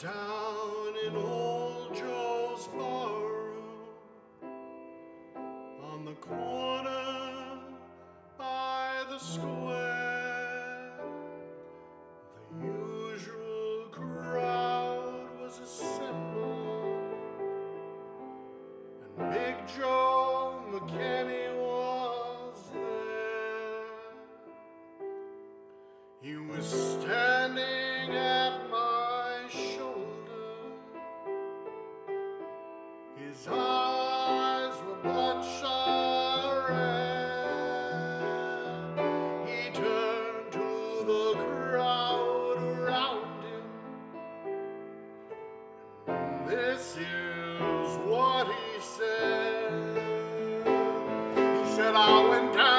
down in old Joe's barroom on the corner by the square. The usual crowd was assembled, and Big Joe McKinney was there. He was His eyes were bloodshot red. He turned to the crowd around him. This is what he said. He said, I went down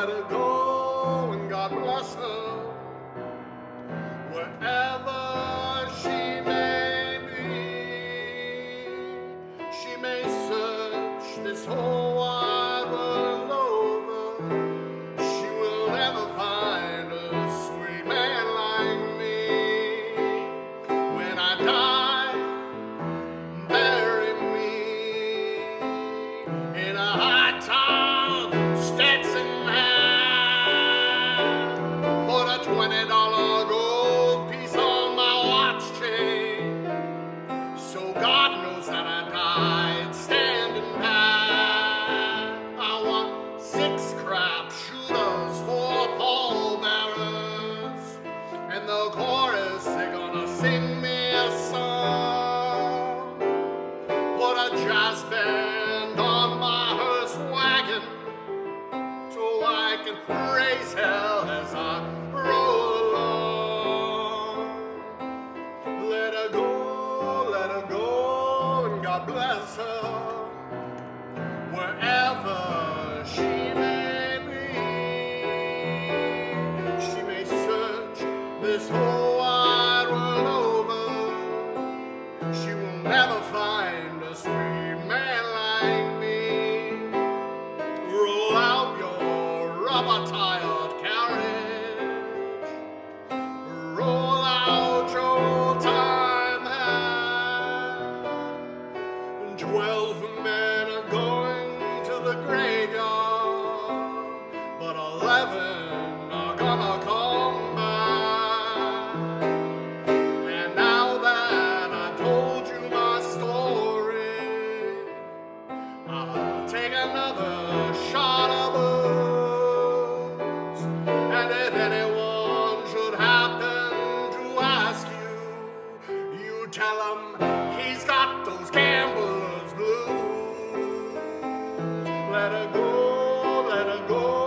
let her go, and God bless her wherever she may be. She may search this whole twenty dollar gold piece on my watch chain. So God knows that I died standing pat. I want six crap shooters, four pallbearers, and the chorus they're gonna sing me a song. Put a jazz band on my hearse wagon so I can raise hell Let her go, let her go, and God bless her wherever she may be. She may search this whole wide world over. She will never find a Twelve men are going to the graveyard, but eleven are gonna come back. And now that I told you my story, I'll take another shot of booze. And if anyone should happen to ask you, you tell him go.